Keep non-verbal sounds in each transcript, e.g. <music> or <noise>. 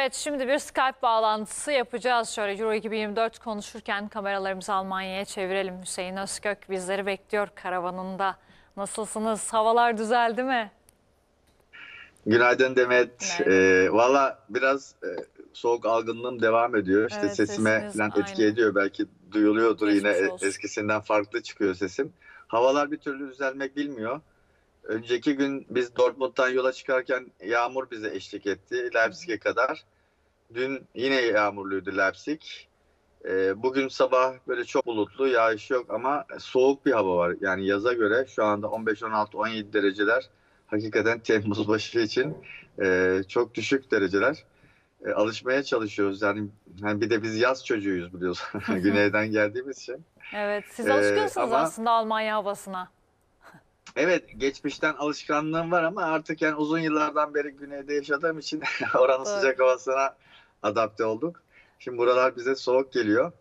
Evet şimdi bir Skype bağlantısı yapacağız. Şöyle Euro 2024 konuşurken kameralarımızı Almanya'ya çevirelim. Hüseyin Özkök bizleri bekliyor karavanında. Nasılsınız? Havalar düzeldi mi? Günaydın Demet. Ee, Valla biraz e, soğuk algınlığım devam ediyor. İşte Evet, sesime sesiniz falan etki aynı. ediyor. Belki duyuluyordur Geçmiş yine olsun. eskisinden farklı çıkıyor sesim. Havalar bir türlü düzelmek bilmiyor. Önceki gün biz Dortmund'dan yola çıkarken yağmur bize eşlik etti Leipzig'e kadar. Dün yine yağmurluydu Leipzig. Ee, bugün sabah böyle çok bulutlu, yağış yok ama soğuk bir hava var. Yani yaza göre şu anda 15, 16, 17 dereceler hakikaten Temmuz başı için e, çok düşük dereceler. E, alışmaya çalışıyoruz. Yani, yani bir de biz yaz çocuğuyuz biliyorsun. <laughs> Güneyden geldiğimiz için. Evet siz Ee, alışkınsınız ama- aslında Almanya havasına. Evet, geçmişten alışkanlığım var ama artık yani uzun yıllardan beri güneyde yaşadığım için <laughs> oranın Doğru. sıcak havasına adapte olduk. Şimdi buralar bize soğuk geliyor.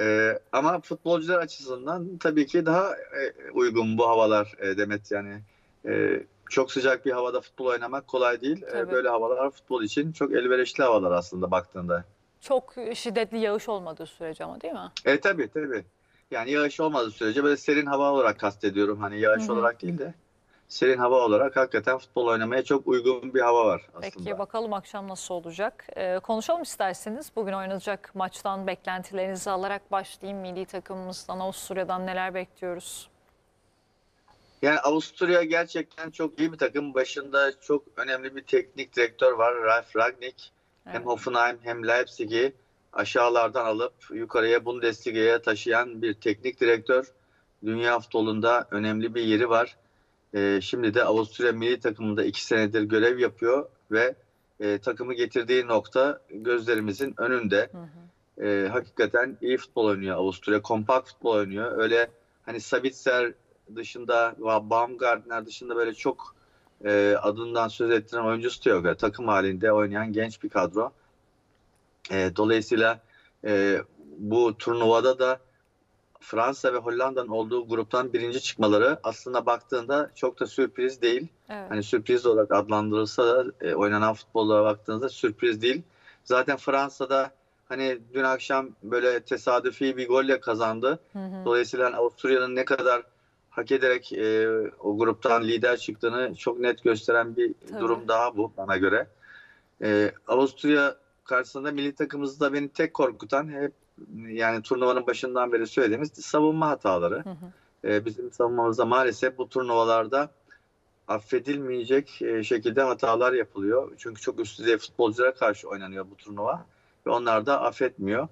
Ee, ama futbolcular açısından tabii ki daha e, uygun bu havalar e, Demet yani. E, çok sıcak bir havada futbol oynamak kolay değil. E, Tabii. böyle havalar futbol için çok elverişli havalar aslında baktığında. Çok şiddetli yağış olmadığı sürece ama değil mi? E tabii tabii. Yani yağış olmadığı sürece böyle serin hava olarak kastediyorum. Hani yağış Hı hı. olarak değil de serin hava olarak hakikaten futbol oynamaya çok uygun bir hava var aslında. Peki bakalım akşam nasıl olacak. Ee, konuşalım isterseniz. Bugün oynanacak maçtan beklentilerinizi alarak başlayayım. Milli takımımızdan, Avusturya'dan neler bekliyoruz? Yani Avusturya gerçekten çok iyi bir takım. Başında çok önemli bir teknik direktör var. Ralf Ragnick. Hem Evet. Hoffenheim hem Leipzig'i aşağılardan alıp yukarıya Bundesliga'ya taşıyan bir teknik direktör. Dünya futbolunda önemli bir yeri var. Ee, şimdi de Avusturya milli takımında iki senedir görev yapıyor ve e, takımı getirdiği nokta gözlerimizin önünde. Hı hı. E, hakikaten iyi futbol oynuyor Avusturya. Kompakt futbol oynuyor. Öyle hani Sabitzer dışında, Baumgartner dışında böyle çok e, adından söz ettiren oyuncusu da yok. Yani takım halinde oynayan genç bir kadro. E, dolayısıyla e, bu turnuvada da Fransa ve Hollanda'nın olduğu gruptan birinci çıkmaları aslında baktığında çok da sürpriz değil. Evet. Hani sürpriz olarak adlandırılsa da e, oynanan futbola baktığınızda sürpriz değil. Zaten Fransa'da hani dün akşam böyle tesadüfi bir golle kazandı. Hı hı. Dolayısıyla hani Avusturya'nın ne kadar hak ederek e, o gruptan lider çıktığını çok net gösteren bir Tabii. durum daha bu bana göre. E, Avusturya karşısında milli takımımızda beni tek korkutan hep yani turnuvanın başından beri söylediğimiz savunma hataları. Hı hı. E, bizim savunmamızda maalesef bu turnuvalarda affedilmeyecek e, şekilde hatalar yapılıyor. Çünkü çok üst düzey futbolculara karşı oynanıyor bu turnuva ve onlar da affetmiyor.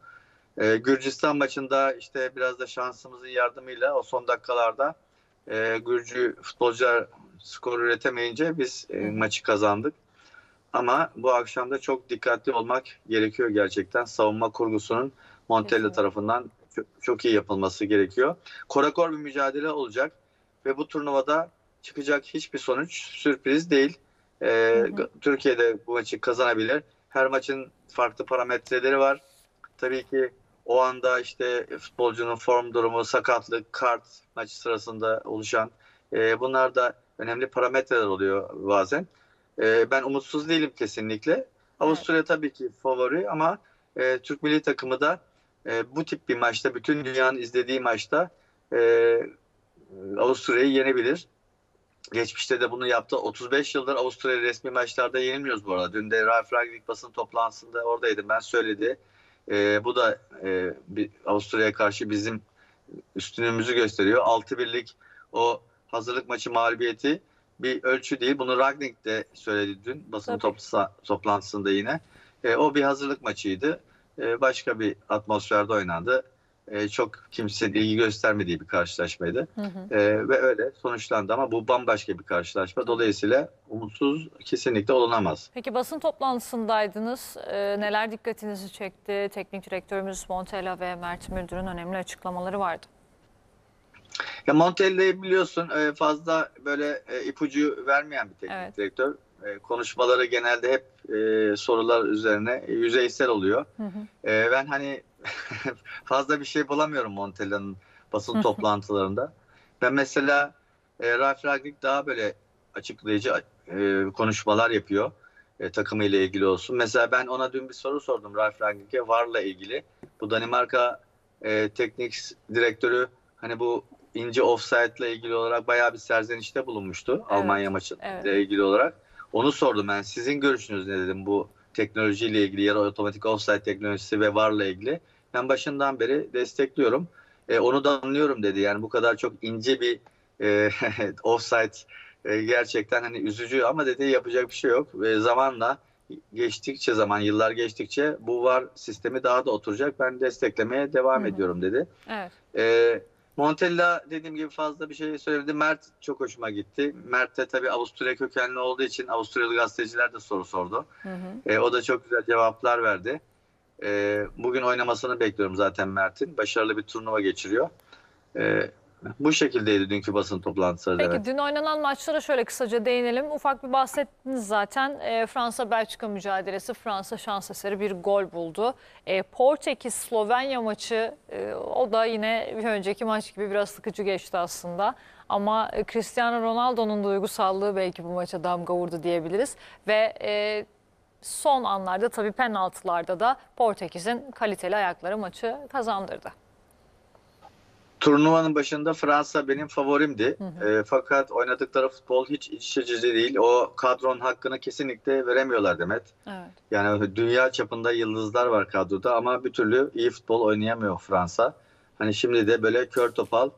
E, Gürcistan maçında işte biraz da şansımızın yardımıyla o son dakikalarda e, Gürcü futbolcular skor üretemeyince biz e, maçı kazandık. Ama bu akşam da çok dikkatli olmak gerekiyor gerçekten. Savunma kurgusunun Montella Kesinlikle. tarafından çok, çok iyi yapılması gerekiyor. Korakor bir mücadele olacak ve bu turnuvada çıkacak hiçbir sonuç sürpriz değil. Ee, Hı hı. Türkiye'de bu maçı kazanabilir. Her maçın farklı parametreleri var. Tabii ki o anda işte futbolcunun form durumu, sakatlık, kart maçı sırasında oluşan e, bunlar da önemli parametreler oluyor bazen. E, ben umutsuz değilim kesinlikle. Avusturya tabii ki favori ama e, Türk milli takımı da e, bu tip bir maçta, bütün dünyanın izlediği maçta e, Avusturya'yı yenebilir. Geçmişte de bunu yaptı. 35 yıldır Avusturya resmi maçlarda yenilmiyoruz bu arada. Dün de Ralf Rangnick basın toplantısında oradaydım. Ben söyledi. E, bu da e, bir, Avusturya'ya karşı bizim üstünlüğümüzü gösteriyor. 6-1'lik o hazırlık maçı mağlubiyeti bir ölçü değil. Bunu Ragnick de söyledi dün basın topla- toplantısında yine. E, o bir hazırlık maçıydı. E, başka bir atmosferde oynandı. E, çok kimsenin ilgi göstermediği bir karşılaşmaydı. Hı hı. E, ve öyle sonuçlandı ama bu bambaşka bir karşılaşma. Dolayısıyla umutsuz kesinlikle olunamaz. Peki basın toplantısındaydınız. Ee, neler dikkatinizi çekti? Teknik direktörümüz Montella ve Mert Müldür'ün önemli açıklamaları vardı. Ya Montella'yı biliyorsun e, fazla böyle e, ipucu vermeyen bir teknik Evet. direktör. E, Konuşmaları genelde hep sorular üzerine yüzeysel oluyor. Hı hı. Ben hani <laughs> fazla bir şey bulamıyorum Montella'nın basın toplantılarında. Ben mesela Ralf Rangnick daha böyle açıklayıcı konuşmalar yapıyor. e, takımı ile ilgili olsun. Mesela ben ona dün bir soru sordum Ralf Rangnick'e VAR'la ilgili. Bu Danimarka e, teknik direktörü hani bu ince offside ile ilgili olarak bayağı bir serzenişte bulunmuştu Evet, Almanya maçıyla evet. ilgili olarak. Onu sordum ben. Sizin görüşünüz ne dedim bu teknolojiyle ilgili, yarı otomatik offside teknolojisi ve VAR'la ilgili. Ben başından beri destekliyorum. E, onu da anlıyorum dedi. Yani bu kadar çok ince bir e, <laughs> offside e, gerçekten hani üzücü ama dedi yapacak bir şey yok. Ve zamanla geçtikçe zaman yıllar geçtikçe bu VAR sistemi daha da oturacak. Ben desteklemeye devam Hı hı. ediyorum dedi. Evet. E, Montella dediğim gibi fazla bir şey söylemedi. Mert çok hoşuma gitti. Mert de tabii Avusturya kökenli olduğu için Avusturyalı gazeteciler de soru sordu. Hı hı. E, o da çok güzel cevaplar verdi. E, bugün oynamasını bekliyorum zaten Mert'in. Başarılı bir turnuva geçiriyor. E, bu şekildeydi dünkü basın toplantısı. Peki evet. dün oynanan maçlara şöyle kısaca değinelim. Ufak bir bahsettiniz zaten. E, Fransa-Belçika mücadelesi. Fransa şans eseri bir gol buldu. E, Portekiz-Slovenya maçı e, o da yine bir önceki maç gibi biraz sıkıcı geçti aslında. Ama e, Cristiano Ronaldo'nun duygusallığı belki bu maça damga vurdu diyebiliriz. Ve e, son anlarda tabii penaltılarda da Portekiz'in kaliteli ayakları maçı kazandırdı. Turnuvanın başında Fransa benim favorimdi. Hı E, fakat oynadıkları futbol hiç iç açıcı değil. O kadronun hakkını kesinlikle veremiyorlar Demet. Evet. Yani dünya çapında yıldızlar var kadroda ama bir türlü iyi futbol oynayamıyor Fransa. Hani şimdi de böyle kör topal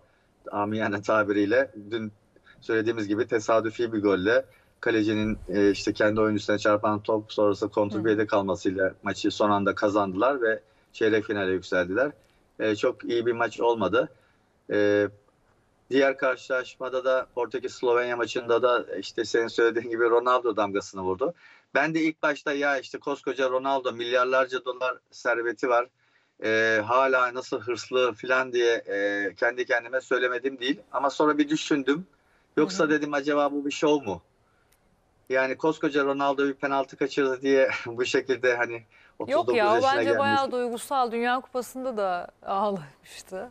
amiyane tabiriyle dün söylediğimiz gibi tesadüfi bir golle kalecinin e, işte kendi oyuncusuna çarpan top sonrası kontrpiyede kalmasıyla maçı son anda kazandılar ve çeyrek finale yükseldiler. E, çok iyi bir maç olmadı. E, diğer karşılaşmada da Portekiz Slovenya maçında da işte senin söylediğin gibi Ronaldo damgasını vurdu. Ben de ilk başta ya işte koskoca Ronaldo milyarlarca dolar serveti var. Ee, hala nasıl hırslı falan diye e, kendi kendime söylemedim değil. Ama sonra bir düşündüm. Yoksa Hı hı. dedim acaba bu bir şov mu? Yani koskoca Ronaldo bir penaltı kaçırdı diye <laughs> bu şekilde hani 39 Yok ya bence gelmiş. bayağı duygusal. Dünya Kupası'nda da ağlamıştı.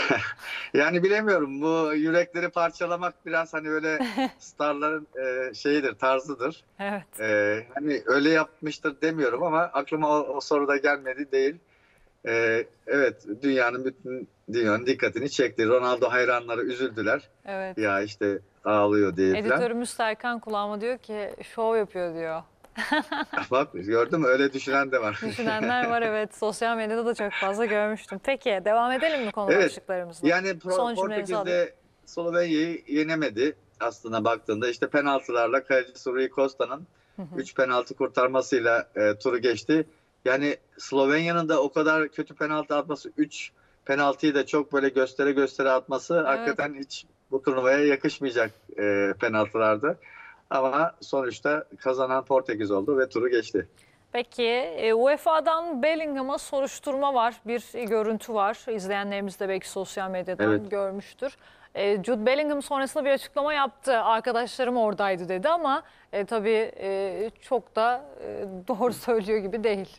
<laughs> Yani bilemiyorum bu yürekleri parçalamak biraz hani böyle <laughs> starların e, şeyidir tarzıdır. Evet. Ee, hani öyle yapmıştır demiyorum ama aklıma o, o soru da gelmedi değil. Ee, evet dünyanın bütün dünyanın dikkatini çekti. Ronaldo hayranları üzüldüler. Evet. Ya işte ağlıyor diye. Editörümüz Serkan kulağıma diyor ki şov yapıyor diyor. <laughs> Bak gördün mü öyle düşünen de var. Düşünenler var <laughs> evet. Sosyal medyada da çok fazla görmüştüm. Peki devam edelim mi konu Evet. başlıklarımızla? Yani Pro- Son Portekiz'de Slovenya'yı yenemedi. Aslında baktığında işte penaltılarla kalecisi Rui Costa'nın Hı hı. 3 penaltı kurtarmasıyla e, turu geçti. Yani Slovenya'nın da o kadar kötü penaltı atması 3 penaltıyı da çok böyle göstere göstere atması hakikaten hiç bu turnuvaya yakışmayacak e, penaltılardı. Ama sonuçta kazanan Portekiz oldu ve turu geçti. Peki e, UEFA'dan Bellingham'a soruşturma var. Bir görüntü var. İzleyenlerimiz de belki sosyal medyadan Evet. görmüştür. E, Jude Bellingham sonrasında bir açıklama yaptı. Arkadaşlarım oradaydı dedi ama e, tabii e, çok da e, doğru <laughs> söylüyor gibi değil.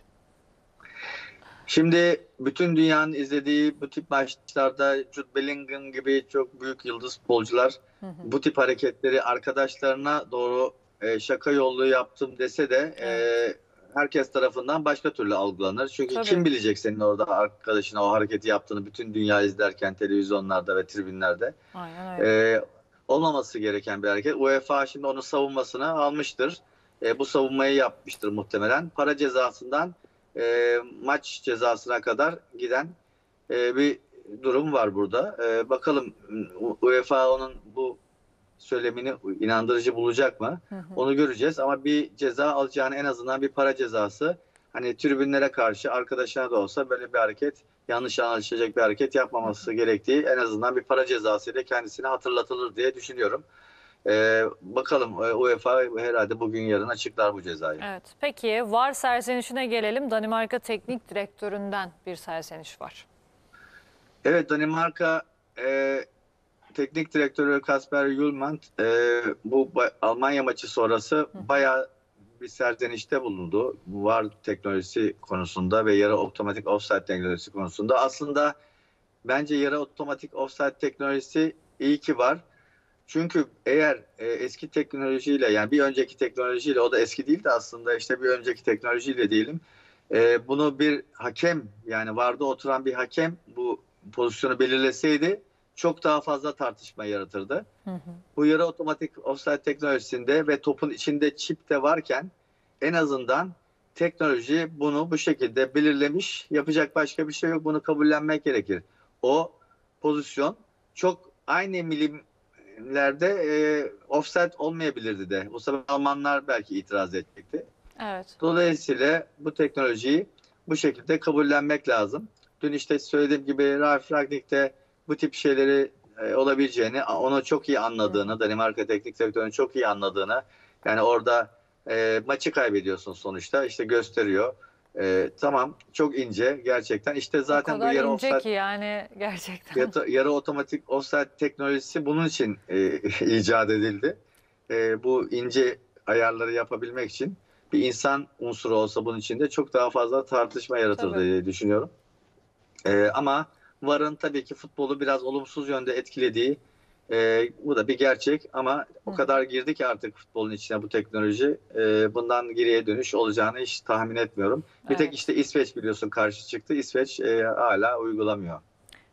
Şimdi bütün dünyanın izlediği bu tip maçlarda Jude Bellingham gibi çok büyük yıldız futbolcular Hı hı. bu tip hareketleri arkadaşlarına doğru e, şaka yollu yaptım dese de e, herkes tarafından başka türlü algılanır. Çünkü Tabii. kim bilecek senin orada arkadaşına o hareketi yaptığını bütün dünya izlerken televizyonlarda ve tribünlerde. Aynen öyle. E, olmaması gereken bir hareket. UEFA şimdi onun savunmasını almıştır. E, bu savunmayı yapmıştır muhtemelen. Para cezasından e, maç cezasına kadar giden e, bir durum var burada. E, bakalım UEFA onun bu söylemini inandırıcı bulacak mı? Hı hı. Onu göreceğiz ama bir ceza alacağını en azından bir para cezası hani tribünlere karşı arkadaşına da olsa böyle bir hareket yanlış anlaşılacak bir hareket yapmaması gerektiği en azından bir para cezası ile kendisine hatırlatılır diye düşünüyorum. Ee, bakalım e, UEFA herhalde bugün yarın açıklar bu cezayı. Evet. Peki VAR serzenişine gelelim. Danimarka Teknik Direktöründen bir serzeniş var. Evet Danimarka e, teknik direktörü Kasper Hjulmand e, bu Almanya maçı sonrası bayağı bir serzenişte bulundu. Bu VAR teknolojisi konusunda ve yarı otomatik offside teknolojisi konusunda. Aslında bence yarı otomatik offside teknolojisi iyi ki var. Çünkü eğer e, eski teknolojiyle yani bir önceki teknolojiyle o da eski değil de aslında işte bir önceki teknolojiyle diyelim e, bunu bir hakem yani vardı oturan bir hakem bu pozisyonu belirleseydi çok daha fazla tartışma yaratırdı. Hı hı. Bu yarı otomatik offside teknolojisinde ve topun içinde çip de varken en azından teknoloji bunu bu şekilde belirlemiş. Yapacak başka bir şey yok. Bunu kabullenmek gerekir. O pozisyon çok aynı milimlerde e, offside olmayabilirdi de. Bu sefer Almanlar belki itiraz edecekti. Evet. Dolayısıyla bu teknolojiyi bu şekilde kabullenmek lazım. Dün işte söylediğim gibi Ralf Rangnick de bu tip şeyleri e, olabileceğini, onu çok iyi anladığını, Danimarka teknik direktörünün çok iyi anladığını, yani orada e, maçı kaybediyorsun sonuçta işte gösteriyor. E, tamam çok ince gerçekten. İşte zaten bu yarı ince offside ki yani gerçekten. Yarı, yarı otomatik offside teknolojisi bunun için e, <laughs> icat edildi. E, bu ince ayarları yapabilmek için bir insan unsuru olsa bunun içinde çok daha fazla tartışma yaratır Tabii. diye düşünüyorum. E, ama VAR'ın tabii ki futbolu biraz olumsuz yönde etkilediği e, bu da bir gerçek ama o kadar girdi ki artık futbolun içine bu teknoloji e, bundan geriye dönüş olacağını hiç tahmin etmiyorum. Bir tek Evet. işte İsveç biliyorsun karşı çıktı. İsveç e, hala uygulamıyor.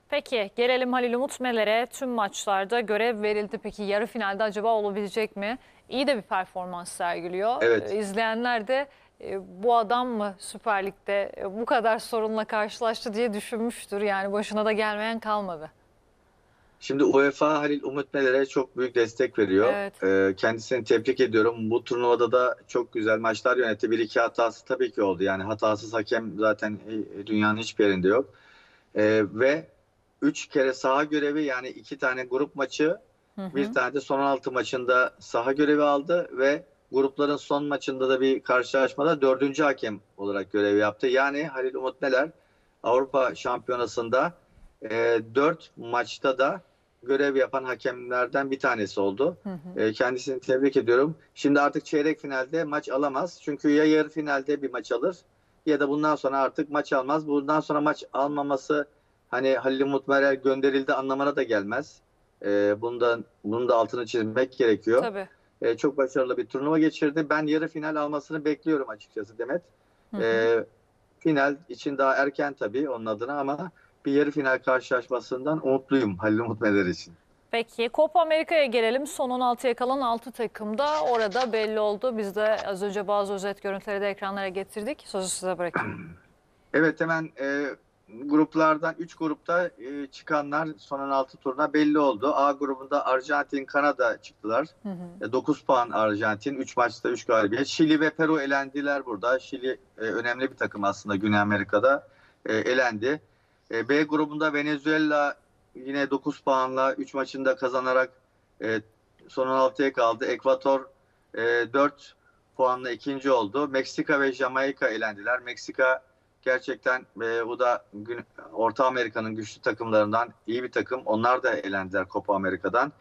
Peki gelelim Halil Umut Meler'e. Tüm maçlarda görev verildi. Peki yarı finalde acaba olabilecek mi? İyi de bir performans sergiliyor. Evet. Ee, İzleyenler de e, bu adam mı Süper Lig'de e, bu kadar sorunla karşılaştı diye düşünmüştür. Yani başına da gelmeyen kalmadı. Şimdi UEFA Halil Umut Meler'e çok büyük destek veriyor. Evet. Ee, kendisini tebrik ediyorum. Bu turnuvada da çok güzel maçlar yönetti. Bir iki hatası tabii ki oldu. Yani hatasız hakem zaten e, dünyanın hiçbir yerinde yok. Ee, ve üç kere saha görevi yani iki tane grup maçı, Hı hı. bir tane de son 16 maçında saha görevi aldı ve grupların son maçında da bir karşılaşmada dördüncü hakem olarak görev yaptı. Yani Halil Umut Meler Avrupa Şampiyonası'nda e, dört maçta da görev yapan hakemlerden bir tanesi oldu. Hı hı. E, kendisini tebrik ediyorum. Şimdi artık çeyrek finalde maç alamaz. Çünkü ya yarı finalde bir maç alır ya da bundan sonra artık maç almaz. Bundan sonra maç almaması hani Halil Umut Meler gönderildi anlamına da gelmez. E, bunu da bunun da altını çizmek gerekiyor. Tabii. E, çok başarılı bir turnuva geçirdi. Ben yarı final almasını bekliyorum açıkçası Demet. Hı hı. E, final için daha erken tabii onun adına ama bir yarı final karşılaşmasından umutluyum Halil Umut Meler için. Peki Copa Amerika'ya gelelim. Son 16'ya kalan 6 takım da orada belli oldu. Biz de az önce bazı özet görüntüleri de ekranlara getirdik. Sözü size bırakayım. <clears throat> Evet hemen e, gruplardan 3 grupta e, çıkanlar son 16 turuna belli oldu. A grubunda Arjantin, Kanada çıktılar. Hı hı. 9 puan Arjantin, 3 maçta 3 galibiyet. Şili ve Peru elendiler burada. Şili e, önemli bir takım aslında Güney Amerika'da e, elendi. E, B grubunda Venezuela yine 9 puanla 3 maçında kazanarak e, son 16'ya kaldı. Ekvator e, 4 puanla ikinci oldu. Meksika ve Jamaika elendiler. Meksika gerçekten e, bu da Gün- Orta Amerika'nın güçlü takımlarından iyi bir takım. Onlar da elendiler Copa Amerika'dan.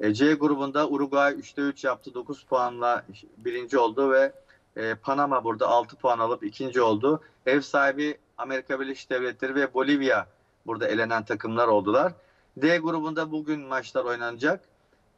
E, C grubunda Uruguay 3'te 3 yaptı. 9 puanla birinci oldu ve e, Panama burada 6 puan alıp ikinci oldu. Ev sahibi Amerika Birleşik Devletleri ve Bolivya burada elenen takımlar oldular. D grubunda bugün maçlar oynanacak.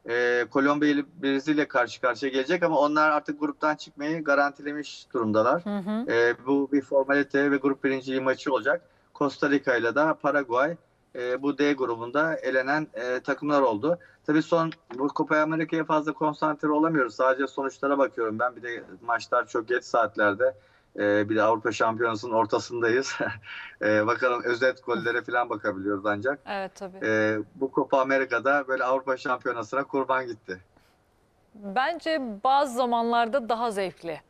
E, Kolombiya ile Brezilya karşı karşıya gelecek ama onlar artık gruptan çıkmayı garantilemiş durumdalar. Hı hı. E, bu bir formalite ve grup birinciliği maçı olacak. Costa Rica ile de Paraguay e, bu D grubunda elenen e, takımlar oldu. Tabii son bu Copa Amerika'ya fazla konsantre olamıyoruz. Sadece sonuçlara bakıyorum ben. Bir de maçlar çok geç saatlerde. E, bir de Avrupa Şampiyonası'nın ortasındayız. <laughs> e, bakalım özet gollere falan bakabiliyoruz ancak. Evet tabii. E, bu Copa Amerika'da böyle Avrupa Şampiyonası'na kurban gitti. Bence bazı zamanlarda daha zevkli.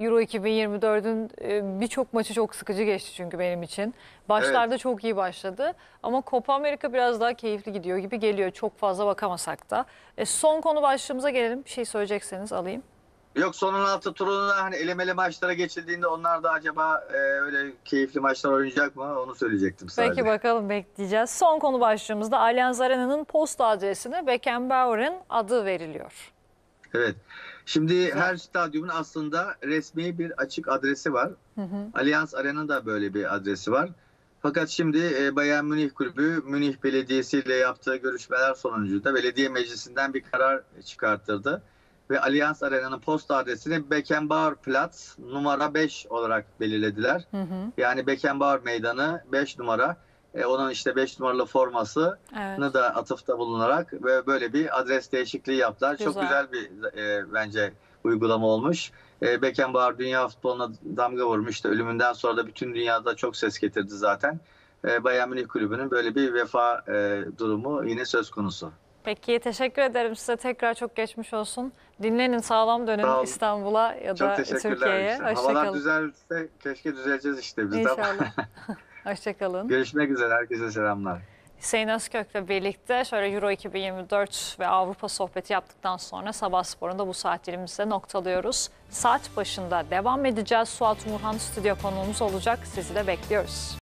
Euro 2024'ün e, birçok maçı çok sıkıcı geçti çünkü benim için. Başlarda çok iyi başladı ama Copa Amerika biraz daha keyifli gidiyor gibi geliyor. Çok fazla bakamasak da. E, son konu başlığımıza gelelim. Bir şey söyleyecekseniz alayım. Yok son 16 turuna hani elemeli maçlara geçildiğinde onlar da acaba e, öyle keyifli maçlar oynayacak mı onu söyleyecektim sadece. Peki bakalım bekleyeceğiz. Son konu başlığımızda Allianz Arena'nın posta adresine Beckenbauer'ın adı veriliyor. Evet. Şimdi Güzel. her stadyumun aslında resmi bir açık adresi var. Hı hı. Allianz Arena'nın da böyle bir adresi var. Fakat şimdi e, Bayern Münih Kulübü Münih Belediyesi ile yaptığı görüşmeler sonucu da belediye meclisinden bir karar çıkarttırdı. Ve Allianz Arena'nın posta adresini Beckenbauer Platz numara 5 olarak belirlediler. Hı hı. Yani Beckenbauer Meydanı 5 numara. E, onun işte 5 numaralı forması Evet. da atıfta bulunarak ve böyle bir adres değişikliği yaptılar. Çok Güzel. güzel bir e, bence uygulama olmuş. E, Beckenbauer dünya futboluna damga vurmuştu. Ölümünden sonra da bütün dünyada çok ses getirdi zaten. E, Bayern Münih Kulübü'nün böyle bir vefa e, durumu yine söz konusu. Peki teşekkür ederim size tekrar çok geçmiş olsun. Dinlenin sağlam dönün Sağ. İstanbul'a ya da. Türkiye'ye. Havalar Hoşçakalın. düzelse keşke düzeleceğiz işte biz de. İnşallah. <laughs> <laughs> Hoşçakalın. Görüşmek üzere. Herkese selamlar. Hüseyin Özkök'le birlikte şöyle Euro 2024 ve Avrupa sohbeti yaptıktan sonra Sabah Spor'un da bu saat dilimizde noktalıyoruz. Saat başında devam edeceğiz. Suat Umurhan stüdyo konuğumuz olacak. Sizi de bekliyoruz.